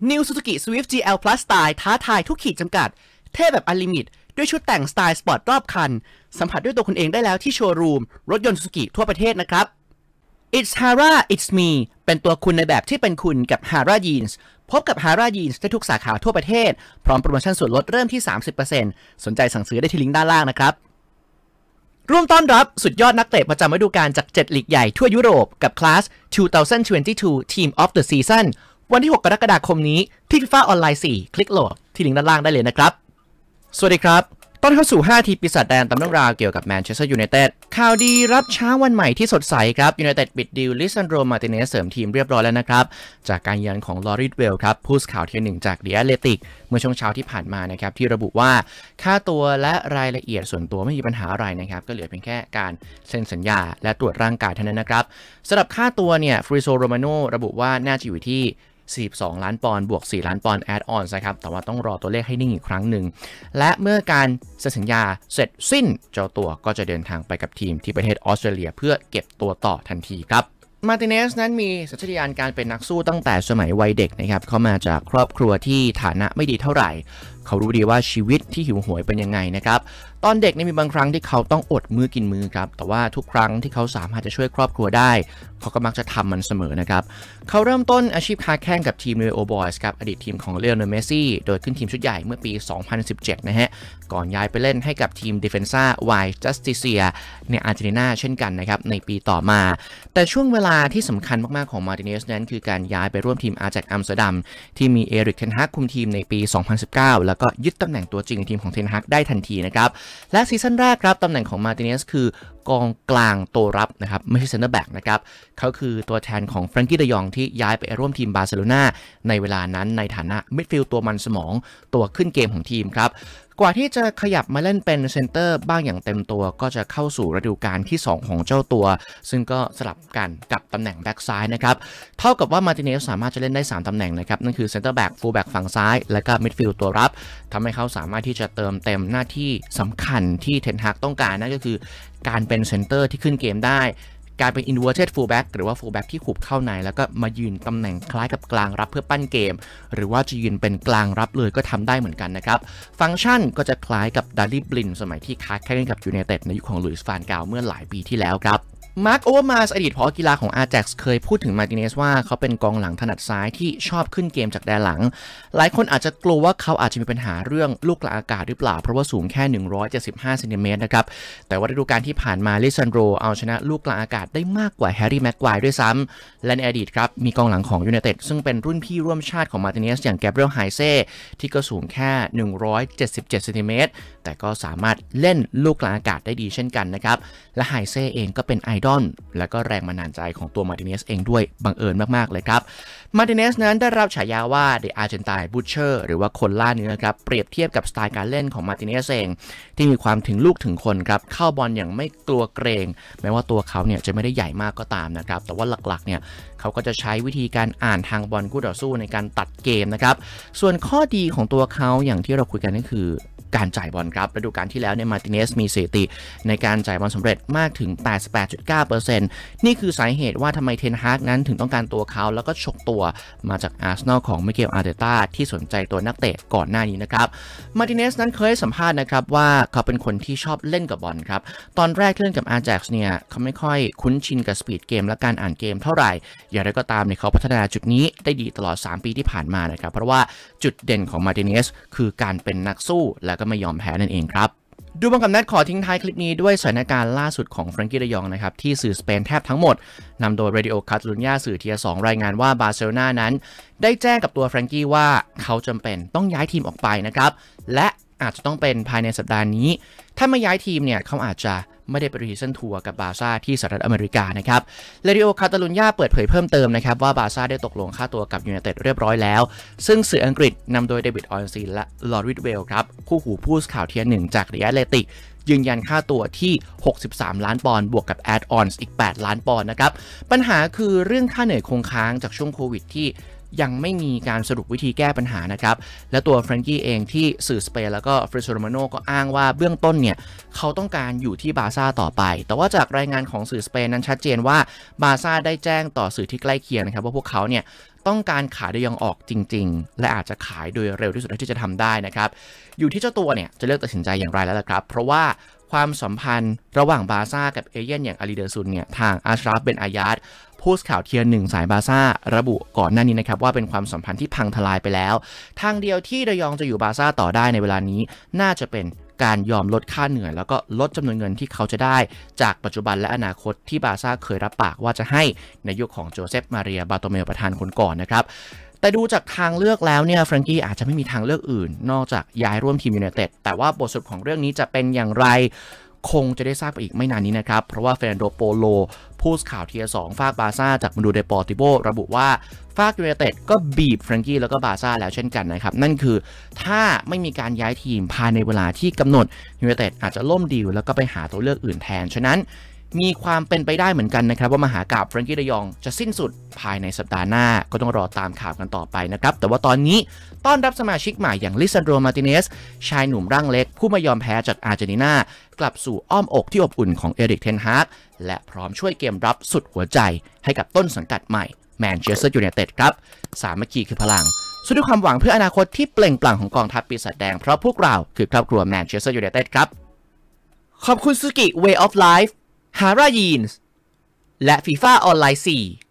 New Suzuki Swift GL Plus Style ท้าทายทุกขีดจำกัด เท่แบบ unlimit ด้วยชุดแต่งสไตล์สปอร์ตรอบคัน สัมผัสด้วยตัวคุณเองได้แล้วที่โชว์รูม รถยนต์ Suzuki ทั่วประเทศนะครับ It's Hara It's Me เป็นตัวคุณในแบบที่เป็นคุณกับ Hara Jeans พบกับ Hara Jeans ได้ทุกสาขาทั่วประเทศ พร้อมโปรโมชั่นส่วนลดเริ่มที่ 30%สนใจสั่งซื้อได้ที่ลิงก์ด้านล่างนะครับ ร่วมต้อนรับสุดยอดนักเตะประจำฤดูกาลจาก 7 ลีกใหญ่ทั่วยุโรปกับคลาส 2022 Team of the Season วันที่ 6 กรกฎาคมนี้ที่ FIFA Online 4 คลิกโหลดที่ลิงก์ด้านล่างได้เลยนะครับ สวัสดีครับต้อนรับเข้าสู่ 5 นาทีปีศาจแดงนำเรื่องราวเกี่ยวกับแมนเชสเตอร์ยูไนเต็ด ข่าวดีรับเช้าวันใหม่ที่สดใสครับ ยูไนเต็ดปิดดีลลิซานโดร มาร์ติเนซเสริมทีมเรียบร้อยแล้วนะครับ จากการยืนยันของลอรี วิทเวลล์ครับ ผู้สื่อข่าว tier หนึ่งจาก The Athletic เมื่อช่วงเช้าที่ผ่านมานะครับ ที่ระบุว่าค่าตัวและรายละเอียดส่วนตัวไม่มีปัญหาอะไรนะครับ ก็เหลือเพียงแค่การเซ็นสัญญา และตรวจร่างกายเท่านั้นนะครับสำหรับค่าตัวเนี่ยฟาบริซิโอ โรมาโนระบุว่าน่าจะอยู่ที่ 42 ล้านปอนด์บวก 4 ล้านปอนด์ add-on นะครับ แต่ว่าต้องรอตัวเลขให้นิ่งอีกครั้งหนึ่ง และเมื่อการเซ็นสัญญาเสร็จสิ้น เจ้าตัวก็จะเดินทางไปกับทีมที่ประเทศออสเตรเลีย เพื่อเก็บตัวต่อทันทีครับมาร์ติเนซนั้นมีสัญชาตญาณการเป็นนักสู้ตั้งแต่สมัยวัยเด็กนะครับ เข้ามาจากครอบครัวที่ฐานะไม่ดีเท่าไหร่ เขารู้ดีว่าชีวิตที่หิวโหยเป็นยังไงนะครับ ตอนเด็กเนี่ยมีบางครั้งที่เขาต้องอดมื้อกินมื้อครับ แต่ว่าทุกครั้งที่เขาสามารถจะช่วยครอบครัวได้ เขาก็มักจะทำมันเสมอนะครับ เขาเริ่มต้นอาชีพค้าแข้งกับทีมเรโอบอยส์ครับ อดีตทีมของลิโอเนล เมสซี่ โดยขึ้นทีมชุดใหญ่เมื่อปี 2017 นะฮะ ก่อนย้ายไปเล่นให้กับทีม Defensa y Justicia ในอาร์เจนตินาเช่นกันนะครับในปีต่อมา แต่ช่วงเวลาที่สำคัญมากๆของมาร์ติเนซนั้น คือการย้ายไปร่วมทีมอาแจ็กซ์ อัมสเตอร์ดัมที่มีเอริกเทนฮักคุมทีมในปี 2019 แล้วก็ยึดตำแหน่งตัวจริงในทีมของเทนฮักได้ทันทีนะครับและซีซั่นแรกครับตำแหน่งของมาร์ติเนซคือกองกลางตัวรับนะครับไม่ใช่เซนเตอร์แบ็กนะครับเขาคือตัวแทนของแฟรงกี้เดยองที่ย้ายไปร่วมทีมบาร์เซโลนาในเวลานั้นในฐานะมิดฟิลด์ตัวมันสมองตัวขึ้นเกมของทีมครับ กว่าที่จะขยับมาเล่นเป็นเซนเตอร์แบ็กอย่างเต็มตัว ก็จะเข้าสู่ฤดูกาลที่ 2 ของเจ้าตัว ซึ่งก็สลับกันกับตำแหน่งแบ็กซ้ายนะครับ เท่ากับว่ามาร์ติเนซสามารถจะเล่นได้ 3 ตำแหน่งนะครับ นั่นคือเซนเตอร์แบ็กฟูลแบ็กฝั่งซ้าย และก็มิดฟิลด์ตัวรับทำให้เขาสามารถที่จะเติมเต็มหน้าที่สำคัญที่เทนฮักต้องการนั่นก็คือการเป็นเซนเตอร์ที่ขึ้นเกมได้ การเป็น inverted fullback หรือว่า fullback ที่หุบเข้าใน แล้วก็มายืนตำแหน่งคล้ายกับกลางรับเพื่อปั้นเกม หรือว่าจะยืนเป็นกลางรับเลยก็ทำได้เหมือนกันนะครับ ฟังก์ชันก็จะคล้ายกับดาริบลินสมัยที่ค้าแข้งกับยูไนเต็ดในยุคของหลุยส์ฟานกัลเมื่อหลายปีที่แล้วครับ มาร์คโอเวอร์มาสอดีตผอกีฬาของอา j a x เคยพูดถึงมาติเนสว่าเขาเป็นกองหลังถนัดซ้ายที่ชอบขึ้นเกมจากแดนหลัง หลายคนอาจจะกลัวว่าเขาอาจจะมีปัญหาเรื่องลูกกลางอากาศหรือเปล่า เพราะว่าสูงแค่ 175เซนติเมตรนะครับ แต่ว่าฤดูกาลที่ผ่านมาลิซันโรเอาชนะลูกกลางอากาศได้มากกว่าแฮร์รี่แม็กควายด้วยซ้ำและในอดีตครับ มีกองหลังของยู n นเต็ดซึ่งเป็นรุ่นพี่ร่วมชาติของมาติเนสอย่างกาเบรียลไฮน์เซ่ที่ก็สูงแค่ 177เซนติเมตรแต่ก็สามารถเล่นลูกกลางอากาศได้ดีเช่นกันนะครับและไฮเซ่เองก็เป็นไอดอลและก็แรงบันดาลใจของตัวมาติเนสเองด้วยบังเอิญมาก ๆ เลยครับ มาติเนสนั้นได้รับฉายาว่า The Argentine Butcher หรือว่าคนล่าเนื้อครับ เปรียบเทียบกับสไตล์การเล่นของมาติเนสเอง ที่มีความถึงลูกถึงคนครับ เข้าบอลอย่างไม่กลัวเกรง แม้ว่าตัวเขาเนี่ยจะไม่ได้ใหญ่มากก็ตามนะครับ แต่ว่าหลักๆ เนี่ยเขาก็จะใช้วิธีการอ่านทางบอลคู่ต่อสู้ในการตัดเกมนะครับ ส่วนข้อดีของตัวเขาอย่างที่เราคุยกันก็คือ การจ่ายบอลครับฤดูกาลที่แล้วเนี่ยมาติเนสมีสถิติ ในการจ่ายบอลสำเร็จมากถึง 88.9%นี่คือสาเหตุว่าทำไมเทนฮากนั้นถึงต้องการตัวเขาแล้วก็ฉกตัวมาจากอาร์เซนอลของมิเกลอาร์เตต้าที่สนใจตัวนักเตะก่อนหน้านี้นะครับมาติเนสนั้นเคยสัมภาษณ์นะครับว่าเขาเป็นคนที่ชอบเล่นกับบอลครับตอนแรกเล่นกับอาร์แจ็กซ์เนี่ยเขาไม่ค่อยคุ้นชินกับสปีดเกมและการอ่านเกมเท่าไหร่ อย่างไรก็ตามเนี่ยเขาพัฒนาจุดนี้ได้ดีตลอด 3 ปีที่ผ่านมานะครับเพราะว่าจุดเด่นของมาติเนสคือการเป็นนักสู้และก็ไม่ยอมแพ้นั่นเองครับดูบังกับนัดขอทิ้งท้ายคลิปนี้ด้วยสถานการณ์ล่าสุดของแฟรงกี้เดยองนะครับ ที่สื่อสเปนแทบทั้งหมด นำโดย Radio c a t a l u n a สื่อเทียสองรายงานว่าบาร์เซโลนานั้น ได้แจ้งกับตัวแฟรงกี้ว่าเขาจำเป็นต้องย้ายทีมออกไปนะครับ และอาจจะต้องเป็นภายในสัปดาห์นี้ ถ้าไม่ย้ายทีมเนี่ยเขาอาจจะ ไม่ได้ไป pre-season tour กับบาซ่าที่สหรัฐอเมริกานะครับ Radio Catalunya เปิดเผยเพิ่มเติมนะครับว่าบาซ่าได้ตกลงค่าตัวกับยูไนเต็ดเรียบร้อยแล้ว ซึ่งสื่ออังกฤษนำโดยเดวิดออร์นสตีนและลอรี่วิทเวลล์ครับคู่หูผู้ข่าว tier หนึ่งจาก The Athletic ยืนยันค่าตัวที่ 63 ล้านปอนด์บวกกับ add-ons อีก 8 ล้านปอนด์นะครับ ปัญหาคือเรื่องค่าเหนื่อยคงค้างจากช่วงโควิดที่ ยังไม่มีการสรุปวิธีแก้ปัญหานะครับ และตัวแฟรงกี้เองที่สื่อสเปนแล้วก็ฟาบริซิโอโรมาโนก็อ้างว่าเบื้องต้นเนี่ย เขาต้องการอยู่ที่บาซ่าต่อไป แต่ว่าจากรายงานของสื่อสเปนนั้นชัดเจนว่าบาซ่าได้แจ้งต่อสื่อที่ใกล้เคียงนะครับ ว่าพวกเขาเนี่ยต้องการขายเดยองออกจริง ๆ และอาจจะขายโดยเร็วที่สุดที่จะทำได้นะครับ อยู่ที่เจ้าตัวเนี่ยจะเลือกตัดสินใจอย่างไรแล้วล่ะครับ เพราะว่า ความสัมพันธ์ระหว่างบาซ่ากับเอเย่นต์อย่างอาลีดูร์ซุนเนี่ยทางอาชราฟเบนอายาดผู้ข่าว tier หนึ่งสายบาซ่าระบุก่อนหน้านี้นะครับว่าเป็นความสัมพันธ์ที่พังทลายไปแล้ว ทางเดียวที่เดยองจะอยู่บาซ่าต่อได้ในเวลานี้ น่าจะเป็นการยอมลดค่าเหนื่อย แล้วก็ลดจำนวนเงินที่เขาจะได้ จากปัจจุบันและอนาคตที่บาซ่าเคยรับปากว่าจะให้ในยุคของโจเซปมาเรียบาร์โตเมวประธานคนก่อนนะครับ แต่ดูจากทางเลือกแล้วเนี่ยแฟรงกี้อาจจะไม่มีทางเลือกอื่น นอกจากย้ายร่วมทีมยูไนเต็ดแต่ว่าบทสรุปของเรื่องนี้จะเป็นอย่างไรคงจะได้ทราบไปอีกไม่นานนี้นะครับ เพราะว่าเฟร์นานโดโปโล ผู้ข่าว tier สองฝั่งบาซ่าจาก Mundo Deportivoระบุว่าฝั่งยูไนเต็ดก็บีบแฟรงกี้แล้วก็บาซ่าแล้วเช่นกันนะครับ นั่นคือถ้าไม่มีการย้ายทีมภายในเวลาที่กำหนดยูไนเต็ดอาจจะล้มดีลแล้วก็ไปหาตัวเลือกอื่นแทน ฉะนั้น มีความเป็นไปได้เหมือนกันนะครับว่ามหากาพย์แฟรงกี้เดยองจะสิ้นสุดภายในสัปดาห์หน้าก็ต้องรอตามข่าวกันต่อไปนะครับ แต่ว่าตอนนี้ต้อนรับสมาชิกใหม่อย่างลิซันโดมาติเนสชายหนุ่มร่างเล็ก ผู้ไม่ยอมแพ้จากอาร์เจนตินากลับสู่อ้อมอกที่อบอุ่นของเอริกเทนฮากและพร้อมช่วยเกมรับสุดหัวใจ ให้กับต้นสังกัดใหม่แมนเชสเตอร์ยูไนเต็ดครับสามัคคีคือพลังสู้ด้วยความหวังเพื่ออนาคตที่เปล่งปลั่งของกองทัพปีศาจแดงเพราะพวกเราคือครอบครัวแมนเชสเตอร์ยูไนเต็ดครับขอบคุณซูกิ Way of Life ฮาร่ายีนส์และ FIFA Online 4